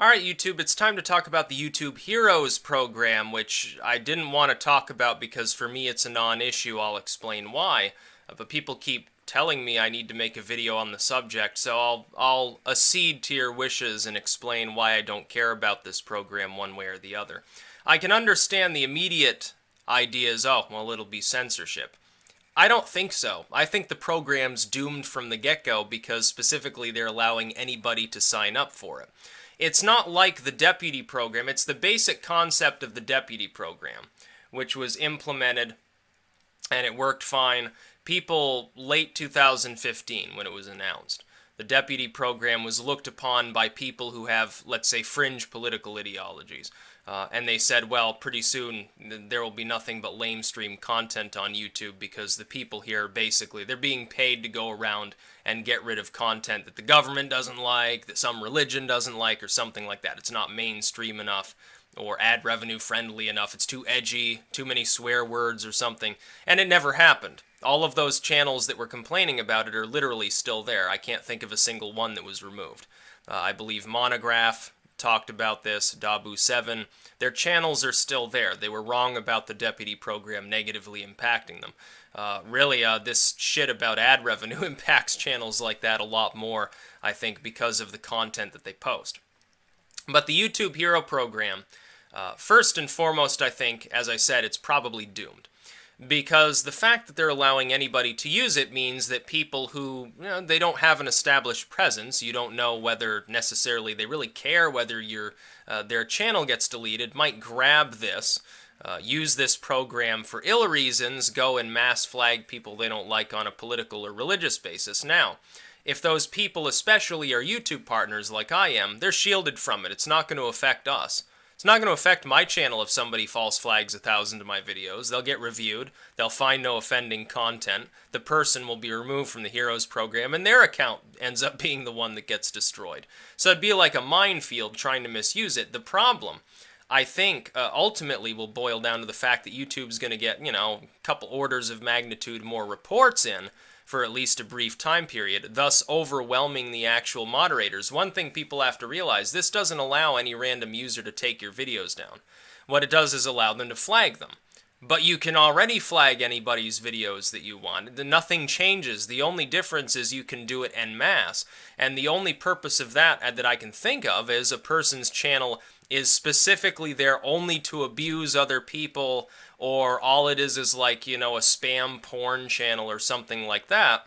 Alright, YouTube, it's time to talk about the YouTube Heroes program, which I didn't want to talk about because for me it's a non issue. I'll explain why. Uh, but people keep telling me I need to make a video on the subject, so I'll, I'll accede to your wishes and explain why I don't care about this program one way or the other. I can understand the immediate ideas, oh, well, it'll be censorship. I don't think so. I think the program's doomed from the get go because specifically they're allowing anybody to sign up for it. It's not like the deputy program, it's the basic concept of the deputy program, which was implemented and it worked fine. People late 2015 when it was announced. The deputy program was looked upon by people who have, let's say, fringe political ideologies. Uh, and they said, well, pretty soon there will be nothing but lamestream content on YouTube because the people here basically they're being paid to go around and get rid of content that the government doesn't like, that some religion doesn't like, or something like that. It's not mainstream enough or ad revenue friendly enough. It's too edgy, too many swear words or something. And it never happened. All of those channels that were complaining about it are literally still there. I can't think of a single one that was removed. Uh, I believe Monograph, talked about this, Dabu7. Their channels are still there. They were wrong about the deputy program negatively impacting them. Uh, really, uh, this shit about ad revenue impacts channels like that a lot more, I think, because of the content that they post. But the YouTube Hero program, uh, first and foremost, I think, as I said, it's probably doomed because the fact that they're allowing anybody to use it means that people who you know, they don't have an established presence, you don't know whether necessarily they really care whether your uh, their channel gets deleted, might grab this, uh, use this program for ill reasons, go and mass flag people they don't like on a political or religious basis. Now, if those people especially are YouTube partners like I am, they're shielded from it. It's not going to affect us. It's not going to affect my channel if somebody false flags a thousand of my videos. They'll get reviewed. They'll find no offending content. The person will be removed from the Heroes program, and their account ends up being the one that gets destroyed. So it'd be like a minefield trying to misuse it. The problem, I think, uh, ultimately will boil down to the fact that YouTube's going to get, you know, a couple orders of magnitude more reports in for at least a brief time period, thus overwhelming the actual moderators. One thing people have to realize, this doesn't allow any random user to take your videos down. What it does is allow them to flag them. But you can already flag anybody's videos that you want. Nothing changes. The only difference is you can do it en masse. And the only purpose of that uh, that I can think of is a person's channel is specifically there only to abuse other people or all it is is like, you know, a spam porn channel or something like that.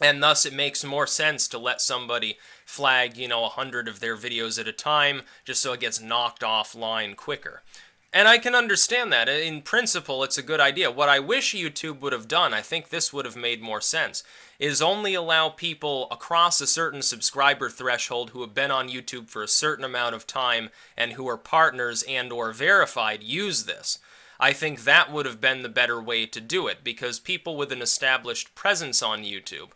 And thus it makes more sense to let somebody flag, you know, a hundred of their videos at a time just so it gets knocked offline quicker. And I can understand that. In principle, it's a good idea. What I wish YouTube would have done, I think this would have made more sense, is only allow people across a certain subscriber threshold who have been on YouTube for a certain amount of time and who are partners and or verified use this. I think that would have been the better way to do it because people with an established presence on YouTube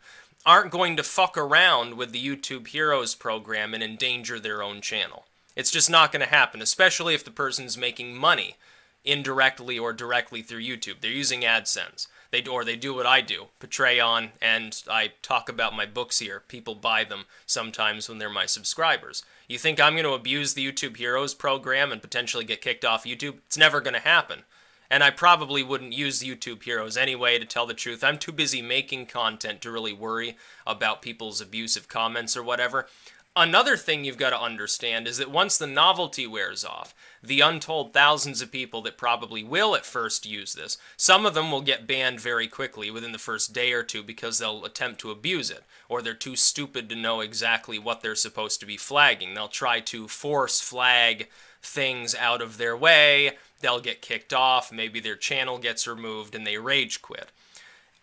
aren't going to fuck around with the YouTube Heroes program and endanger their own channel. It's just not going to happen, especially if the person's making money indirectly or directly through YouTube. They're using AdSense. They do, or they do what I do, Patreon, and I talk about my books here. People buy them sometimes when they're my subscribers. You think I'm going to abuse the YouTube Heroes program and potentially get kicked off YouTube? It's never going to happen. And I probably wouldn't use YouTube Heroes anyway, to tell the truth. I'm too busy making content to really worry about people's abusive comments or whatever. Another thing you've got to understand is that once the novelty wears off, the untold thousands of people that probably will at first use this, some of them will get banned very quickly within the first day or two because they'll attempt to abuse it, or they're too stupid to know exactly what they're supposed to be flagging. They'll try to force flag things out of their way, they'll get kicked off, maybe their channel gets removed, and they rage quit.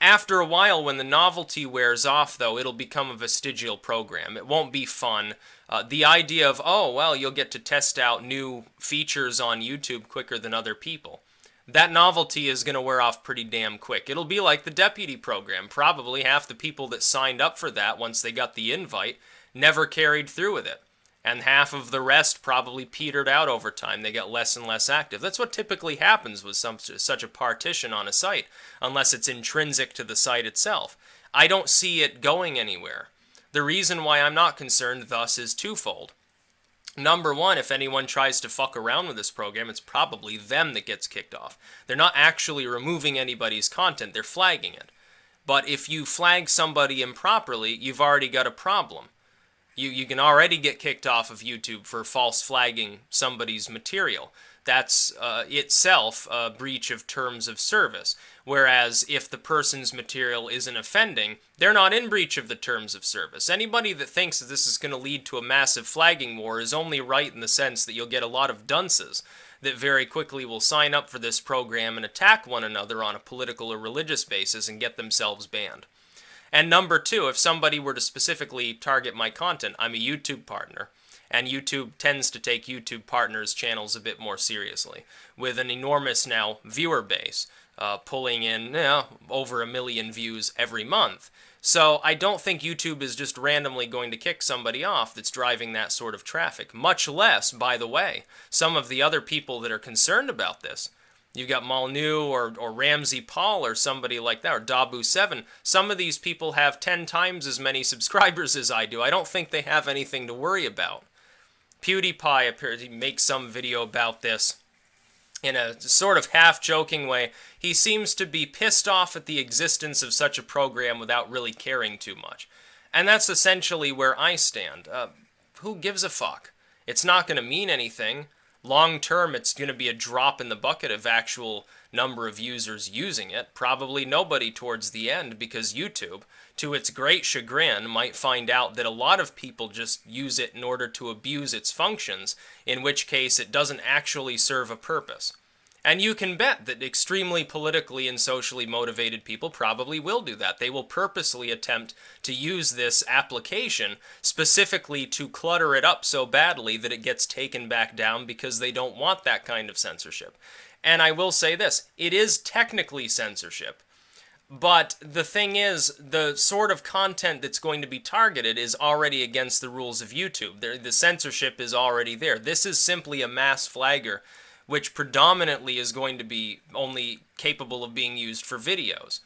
After a while, when the novelty wears off, though, it'll become a vestigial program. It won't be fun. Uh, the idea of, oh, well, you'll get to test out new features on YouTube quicker than other people. That novelty is going to wear off pretty damn quick. It'll be like the deputy program. Probably half the people that signed up for that once they got the invite never carried through with it and half of the rest probably petered out over time. They get less and less active. That's what typically happens with some, such a partition on a site, unless it's intrinsic to the site itself. I don't see it going anywhere. The reason why I'm not concerned, thus, is twofold. Number one, if anyone tries to fuck around with this program, it's probably them that gets kicked off. They're not actually removing anybody's content, they're flagging it. But if you flag somebody improperly, you've already got a problem. You, you can already get kicked off of YouTube for false flagging somebody's material that's uh, itself a breach of terms of service. Whereas if the person's material isn't offending, they're not in breach of the terms of service. Anybody that thinks that this is going to lead to a massive flagging war is only right in the sense that you'll get a lot of dunces that very quickly will sign up for this program and attack one another on a political or religious basis and get themselves banned. And number two, if somebody were to specifically target my content, I'm a YouTube partner and YouTube tends to take YouTube partners' channels a bit more seriously, with an enormous now viewer base, uh, pulling in you know, over a million views every month. So I don't think YouTube is just randomly going to kick somebody off that's driving that sort of traffic. Much less, by the way, some of the other people that are concerned about this. You've got Molyneux or, or RamZPaul or somebody like that, or Dabu7. Some of these people have 10 times as many subscribers as I do. I don't think they have anything to worry about. PewDiePie appears to make some video about this in a sort of half-joking way. He seems to be pissed off at the existence of such a program without really caring too much. And that's essentially where I stand. Uh, who gives a fuck? It's not going to mean anything. Long term, it's going to be a drop in the bucket of actual number of users using it. Probably nobody towards the end because YouTube, to its great chagrin, might find out that a lot of people just use it in order to abuse its functions, in which case it doesn't actually serve a purpose. And you can bet that extremely politically and socially motivated people probably will do that. They will purposely attempt to use this application specifically to clutter it up so badly that it gets taken back down because they don't want that kind of censorship. And I will say this it is technically censorship. But the thing is, the sort of content that's going to be targeted is already against the rules of YouTube. The censorship is already there. This is simply a mass flagger which predominantly is going to be only capable of being used for videos.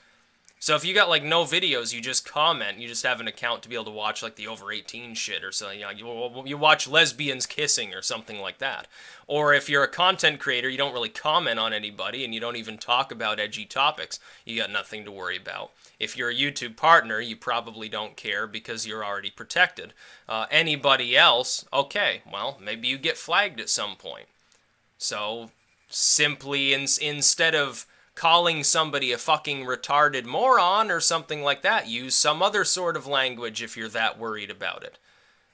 So if you got like no videos, you just comment, you just have an account to be able to watch like the over 18 shit or something. You, know, you, you watch lesbians kissing or something like that. Or if you're a content creator, you don't really comment on anybody and you don't even talk about edgy topics. You got nothing to worry about. If you're a YouTube partner, you probably don't care because you're already protected. Uh, anybody else, okay, well, maybe you get flagged at some point. So simply in, instead of calling somebody a fucking retarded moron or something like that, use some other sort of language if you're that worried about it.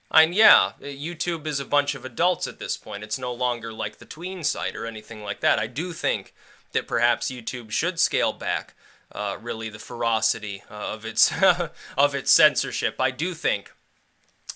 And yeah, YouTube is a bunch of adults at this point. It's no longer like the tween site or anything like that. I do think that perhaps YouTube should scale back uh, really the ferocity uh, of its of its censorship. I do think,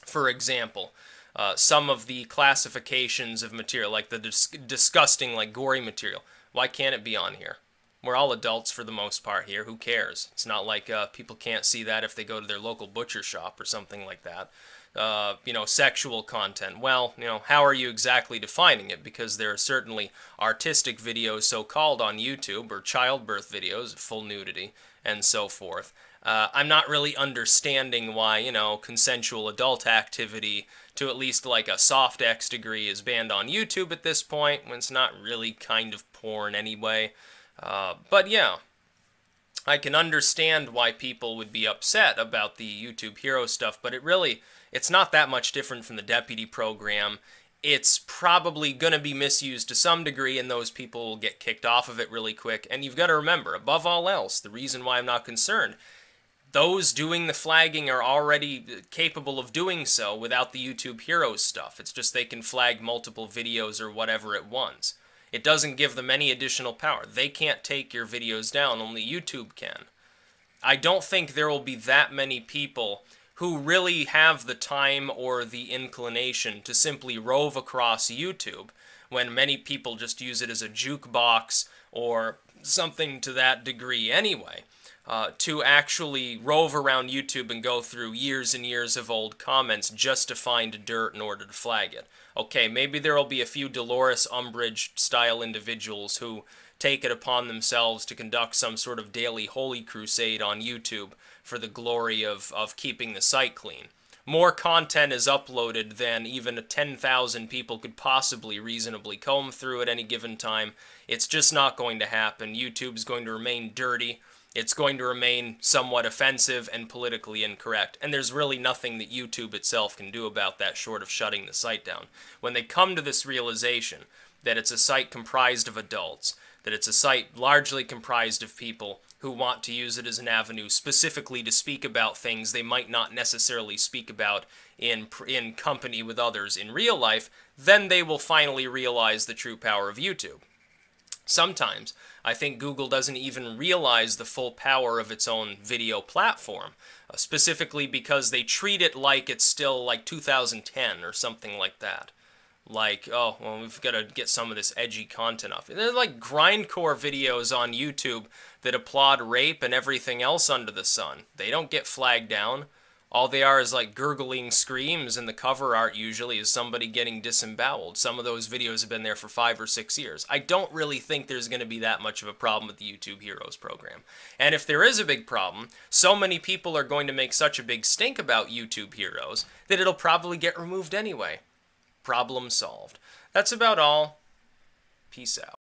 for example, uh, some of the classifications of material, like the dis disgusting, like gory material. Why can't it be on here? We're all adults for the most part here. Who cares? It's not like uh, people can't see that if they go to their local butcher shop or something like that. Uh, you know, sexual content. Well, you know, how are you exactly defining it? Because there are certainly artistic videos, so-called, on YouTube, or childbirth videos, full nudity, and so forth. Uh, I'm not really understanding why, you know, consensual adult activity to at least like a soft X degree is banned on YouTube at this point, when it's not really kind of porn anyway. Uh, but yeah, I can understand why people would be upset about the YouTube Hero stuff, but it really, it's not that much different from the Deputy program. It's probably going to be misused to some degree, and those people will get kicked off of it really quick. And you've got to remember, above all else, the reason why I'm not concerned those doing the flagging are already capable of doing so without the YouTube Heroes stuff. It's just they can flag multiple videos or whatever at once. It doesn't give them any additional power. They can't take your videos down, only YouTube can. I don't think there will be that many people who really have the time or the inclination to simply rove across YouTube when many people just use it as a jukebox or something to that degree anyway uh, to actually rove around YouTube and go through years and years of old comments just to find dirt in order to flag it. Okay, maybe there will be a few Dolores Umbridge style individuals who take it upon themselves to conduct some sort of daily holy crusade on YouTube for the glory of, of keeping the site clean. more content is uploaded than even 10,000 people could possibly reasonably comb through at any given time. It's just not going to happen. YouTube's going to remain dirty. It's going to remain somewhat offensive and politically incorrect. And there's really nothing that YouTube itself can do about that short of shutting the site down. When they come to this realization that it's a site comprised of adults, that it's a site largely comprised of people who want to use it as an avenue specifically to speak about things they might not necessarily speak about in in company with others in real life, then they will finally realize the true power of YouTube. Sometimes I think Google doesn't even realize the full power of its own video platform, uh, specifically because they treat it like it's still like 2010 or something like that like, oh, well, we've got to get some of this edgy content off. There's like grindcore videos on YouTube that applaud rape and everything else under the sun. They don't get flagged down. All they are is like gurgling screams, and the cover art usually is somebody getting disemboweled. Some of those videos have been there for five or six years. I don't really think there's going to be that much of a problem with the YouTube Heroes program. And if there is a big problem, so many people are going to make such a big stink about YouTube Heroes that it'll probably get removed anyway. Problem solved. That's about all. Peace out.